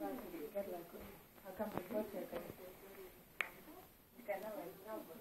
Vēsturīgi garlaicīgi. Kā man procēta? Tikai nevajag naudu.